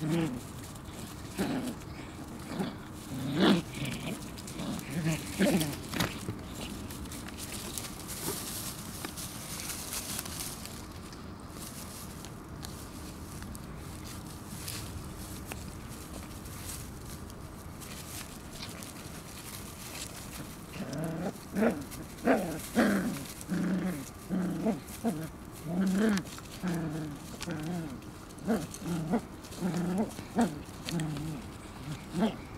Mm-hmm. うん。